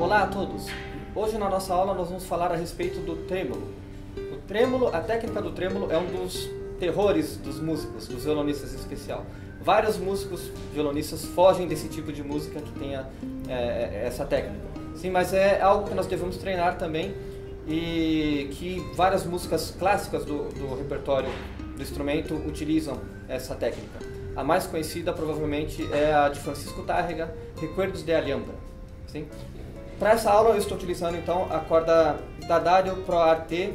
Olá a todos! Hoje na nossa aula nós vamos falar a respeito do trêmulo. O trêmulo, a técnica do trêmulo é um dos terrores dos músicos, dos violonistas em especial. Vários músicos violonistas fogem desse tipo de música que tenha é, essa técnica. Sim, mas é algo que nós devemos treinar também e que várias músicas clássicas do, do repertório do instrumento utilizam essa técnica. A mais conhecida provavelmente é a de Francisco Tárrega, Recuerdos de Alhambra. Sim? Para essa aula eu estou utilizando então a corda Dadário Pro Arte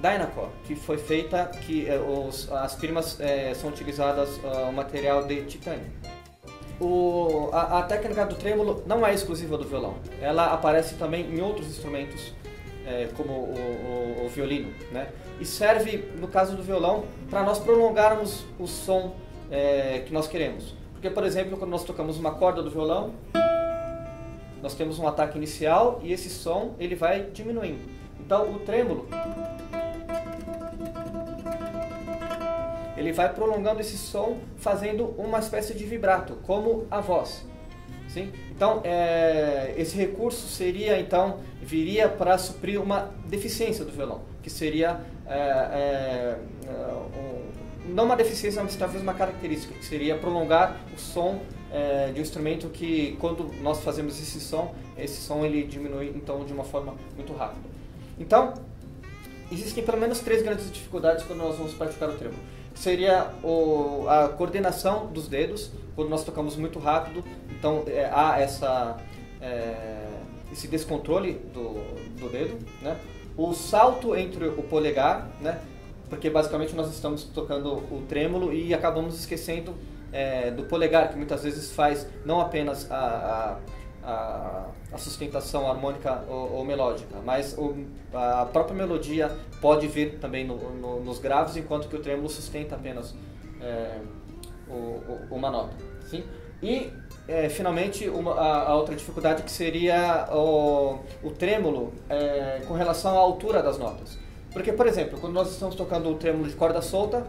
Dynacor, que foi feita, que eh, os, as primas eh, são utilizadas uh, o material de titânio. O, a, a, técnica do trêmulo não é exclusiva do violão, ela aparece também em outros instrumentos, eh, como o, o, o, violino, né? e serve, no caso do violão, para nós prolongarmos o som que nós queremos. Porque, por exemplo, quando nós tocamos uma corda do violão, nós temos um ataque inicial e esse som ele vai diminuindo. Então o trêmulo ele vai prolongando esse som fazendo uma espécie de vibrato, como a voz. Sim? Então é, esse recurso seria então viria para suprir uma deficiência do violão, que seria é, é, um, não uma deficiência, mas talvez uma característica, que seria prolongar o som é, de um instrumento que quando nós fazemos esse som, esse som ele diminui então de uma forma muito rápida. Então, existem pelo menos três grandes dificuldades quando nós vamos praticar o tremolo. Seria o, a coordenação dos dedos, quando nós tocamos muito rápido, então é, há essa, é, esse descontrole do, do dedo, né? O salto entre o polegar, né? Porque basicamente nós estamos tocando o trêmulo e acabamos esquecendo é, do polegar, que muitas vezes faz não apenas a, a, a sustentação harmônica ou, ou melódica, mas o, a própria melodia pode vir também no, no, nos graves, enquanto que o trêmulo sustenta apenas é, o, uma nota. Sim? E é, finalmente uma, a, a, outra dificuldade que seria o, o trêmulo é, com relação à altura das notas. Porque, por exemplo, quando nós estamos tocando o trêmulo de corda solta,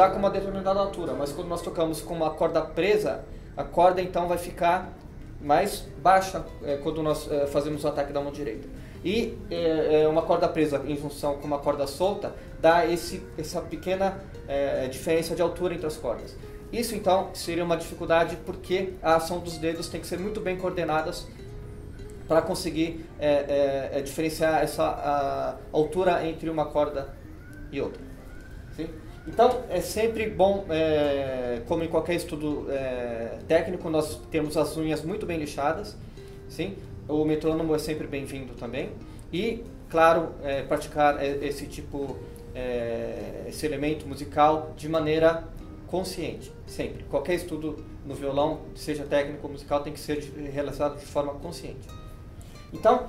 está com uma determinada altura, mas quando nós tocamos com uma corda presa, a corda então vai ficar mais baixa é, quando nós é, fazemos o ataque da mão direita. E é, uma corda presa em junção com uma corda solta dá esse, essa pequena diferença de altura entre as cordas. Isso então seria uma dificuldade porque a ação dos dedos tem que ser muito bem coordenadas para conseguir diferenciar essa altura entre uma corda e outra. Sim? Então, é sempre bom, é, como em qualquer estudo é, técnico, nós temos as unhas muito bem lixadas, sim? O metrônomo é sempre bem-vindo também. E, claro, é, praticar é, esse tipo, é, esse elemento musical de maneira consciente, sempre. Qualquer estudo no violão, seja técnico ou musical, tem que ser realizado de forma consciente. Então,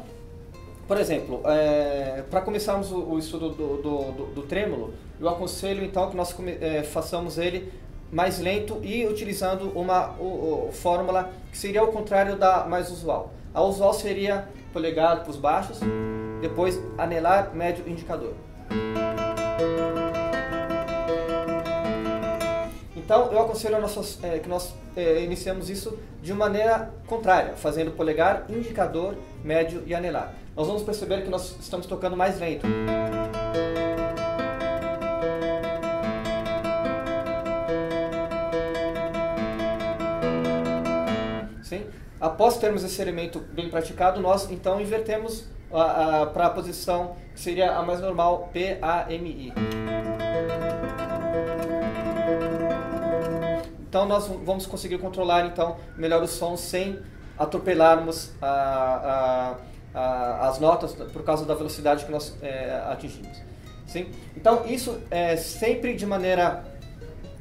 por exemplo, é, para começarmos o, o estudo do, do, do, do, trêmulo, eu aconselho então que nós é, façamos ele mais lento e utilizando uma o, o, fórmula que seria o contrário da mais usual. A usual seria polegar para os baixos, depois anelar, médio indicador. Então, eu aconselho é, que nós é, iniciemos isso de maneira contrária, fazendo polegar, indicador, médio e anelar. Nós vamos perceber que nós estamos tocando mais lento. Sim? Após termos esse elemento bem praticado, nós então invertemos para a posição que seria a mais normal, P, A, M, I. Então nós vamos conseguir controlar então melhor o som sem atropelarmos a, a, a, as notas por causa da velocidade que nós é, atingimos. Sim? Então isso é sempre de maneira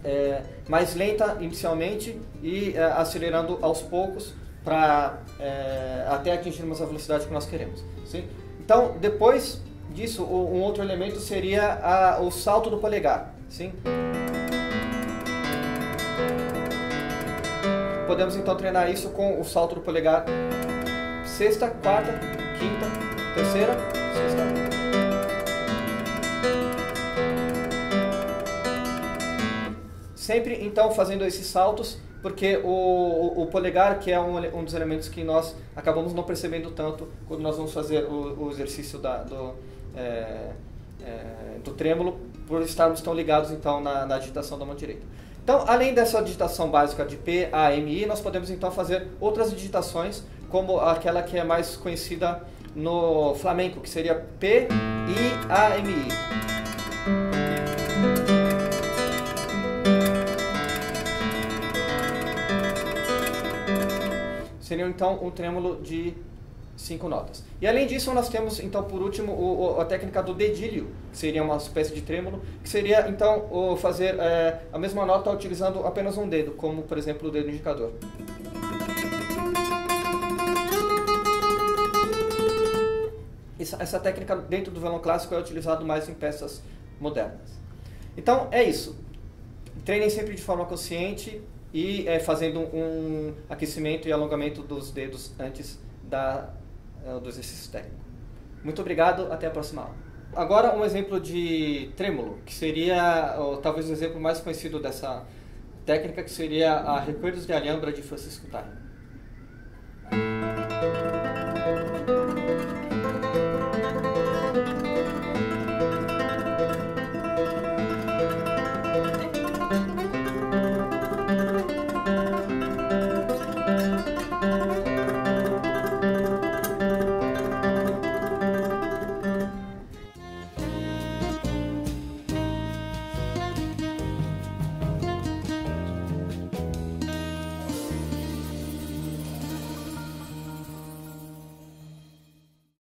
é, mais lenta inicialmente e é, acelerando aos poucos para é, até atingirmos a velocidade que nós queremos. Sim? Então depois disso um outro elemento seria a, o salto do polegar. Sim? Podemos então treinar isso com o salto do polegar sexta, quarta, quinta, terceira, sexta. Sempre então fazendo esses saltos porque o, o, polegar, que é um, um, dos elementos que nós acabamos não percebendo tanto quando nós vamos fazer o, o exercício da, do, é, é, do trêmulo, por estarmos tão ligados então na, na digitação da mão direita. Então, além dessa digitação básica de P, A, M, I, nós podemos então fazer outras digitações, como aquela que é mais conhecida no flamenco, que seria P, I, A, M, I. Seria então um trêmulo de cinco notas. E além disso, nós temos então por último o, o, a técnica do dedilho, que seria uma espécie de trêmulo, que seria então o fazer é, a mesma nota utilizando apenas um dedo, como por exemplo o dedo indicador. Essa, essa técnica dentro do violão clássico é utilizada mais em peças modernas. Então é isso. Treinem sempre de forma consciente, e é, fazendo um aquecimento e alongamento dos dedos antes da, do exercício técnico. Muito obrigado, até a próxima aula. Agora um exemplo de trêmulo, que seria uh, talvez o exemplo mais conhecido dessa técnica, que seria a Recuerdos de Alhambra de Francisco Tarri.